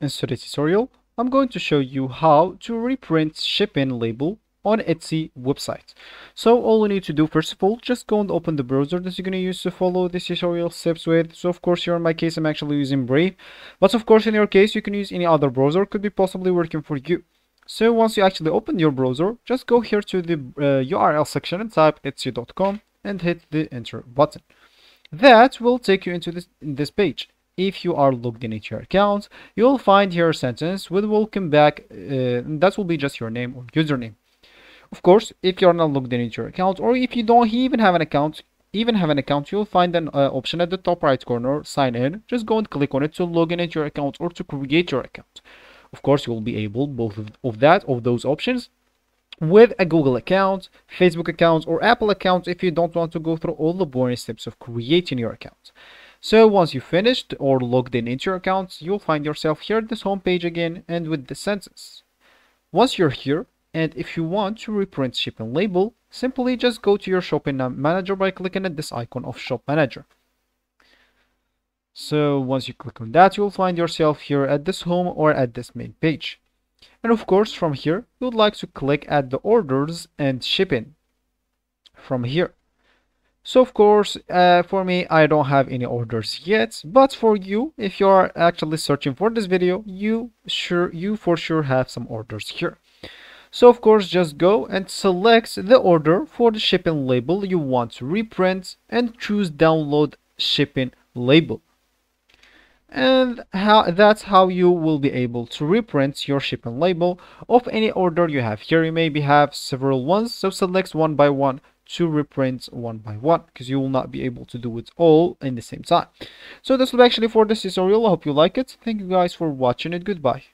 In today's tutorial, I'm going to show you how to reprint shipping label on Etsy website. So all you need to do first of all, just go and open the browser that you're going to use to follow this tutorial steps with. So of course here in my case, I'm actually using Brave. But of course in your case, you can use any other browser, could be possibly working for you. So once you actually open your browser, just go here to the uh, URL section and type etsy.com and hit the enter button. That will take you into this, in this page if you are logged in into your account, you'll find here a sentence with welcome back. Uh, that will be just your name or username. Of course, if you're not logged in into your account or if you don't even have an account, even have an account, you'll find an uh, option at the top right corner, sign in. Just go and click on it to log in into your account or to create your account. Of course, you'll be able both of that, of those options with a Google account, Facebook account, or Apple account if you don't want to go through all the boring steps of creating your account. So once you finished or logged in into your account, you'll find yourself here at this home page again and with the census. Once you're here, and if you want to reprint shipping label, simply just go to your shopping manager by clicking at this icon of shop manager. So once you click on that, you'll find yourself here at this home or at this main page. And of course, from here, you'd like to click at the orders and shipping from here. So of course, uh, for me, I don't have any orders yet, but for you, if you are actually searching for this video, you sure you for sure have some orders here. So of course, just go and select the order for the shipping label you want to reprint and choose download shipping label. And how that's how you will be able to reprint your shipping label of any order you have here. You maybe have several ones, so select one by one to reprint one by one because you will not be able to do it all in the same time. So this will be actually for this tutorial. I hope you like it. Thank you guys for watching it. Goodbye.